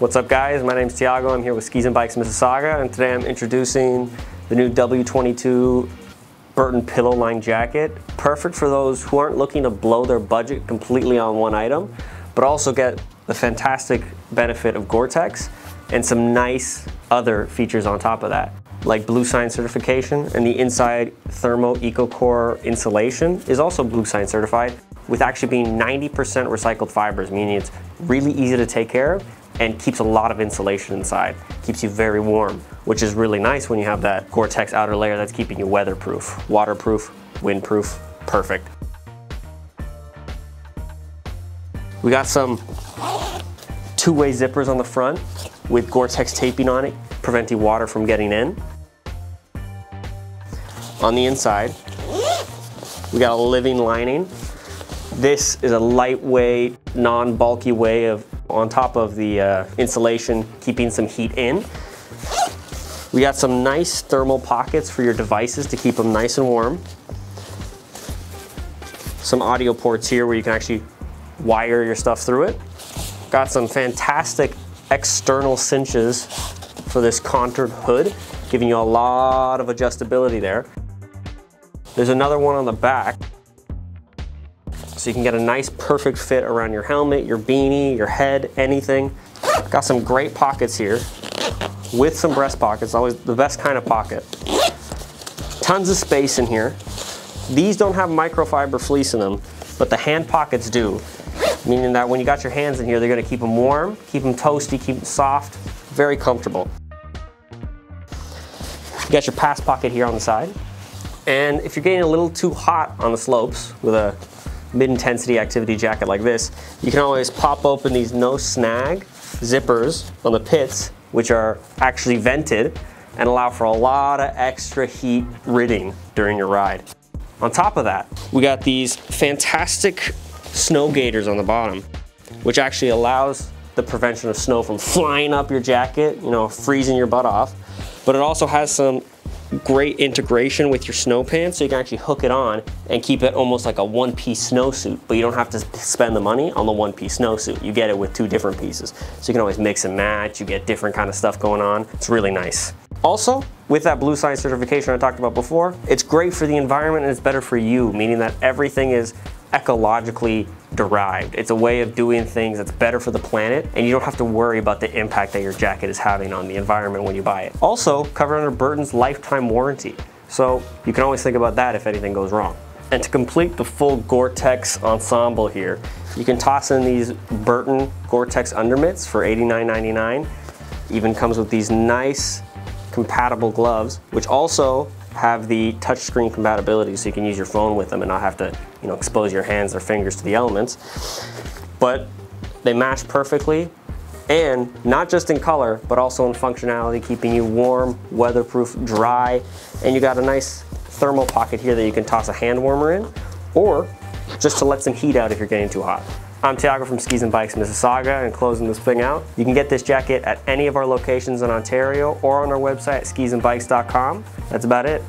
What's up guys, my name is Tiago, I'm here with Skiis and Biikes Mississauga and today I'm introducing the new W22 Burton Pillowline Jacket. Perfect for those who aren't looking to blow their budget completely on one item, but also get the fantastic benefit of Gore-Tex and some nice other features on top of that like Bluesign certification and the inside Thermo EcoCore insulation is also Bluesign certified with actually being 90% recycled fibers, meaning it's really easy to take care of and keeps a lot of insulation inside. Keeps you very warm, which is really nice when you have that Gore-Tex outer layer that's keeping you weatherproof, waterproof, windproof, perfect. We got some two-way zippers on the front with Gore-Tex taping on it, preventing water from getting in. On the inside, we got a living lining. This is a lightweight, non-bulky way of on top of the uh, insulation, keeping some heat in. We got some nice thermal pockets for your devices to keep them nice and warm. Some audio ports here where you can actually wire your stuff through it. Got some fantastic external cinches for this contoured hood, giving you a lot of adjustability there. There's another one on the back so you can get a nice perfect fit around your helmet, your beanie, your head, anything. Got some great pockets here with some breast pockets, always the best kind of pocket. Tons of space in here. These don't have microfiber fleece in them, but the hand pockets do, meaning that when you got your hands in here, they're gonna keep them warm, keep them toasty, keep them soft, very comfortable. You got your pass pocket here on the side. And if you're getting a little too hot on the slopes with a mid-intensity activity jacket like this, you can always pop open these no snag zippers on the pits, which are actually vented and allow for a lot of extra heat ridding during your ride. On top of that, we got these fantastic snow gaiters on the bottom, which actually allows the prevention of snow from flying up your jacket, you know, freezing your butt off. But it also has some great integration with your snow pants so you can actually hook it on and keep it almost like a one-piece snowsuit but you don't have to spend the money on the one-piece snowsuit. You get it with two different pieces. So you can always mix and match you get different kind of stuff going on. It's really nice. Also with that Bluesign certification I talked about before it's great for the environment and it's better for you meaning that everything is ecologically derived. It's a way of doing things that's better for the planet and you don't have to worry about the impact that your jacket is having on the environment when you buy it. Also covered under Burton's lifetime warranty. So you can always think about that if anything goes wrong. And to complete the full Gore-Tex ensemble here, you can toss in these Burton Gore-Tex undermitts for $89.99. Even comes with these nice compatible gloves, which also have the touchscreen compatibility so you can use your phone with them and not have to you know, expose your hands or fingers to the elements. But they match perfectly and not just in color, but also in functionality, keeping you warm, weatherproof, dry, and you got a nice thermal pocket here that you can toss a hand warmer in, or just to let some heat out if you're getting too hot. I'm Tiago from Skiis and Biikes Mississauga and closing this thing out. You can get this jacket at any of our locations in Ontario or on our website skiisandbiikes.com. That's about it.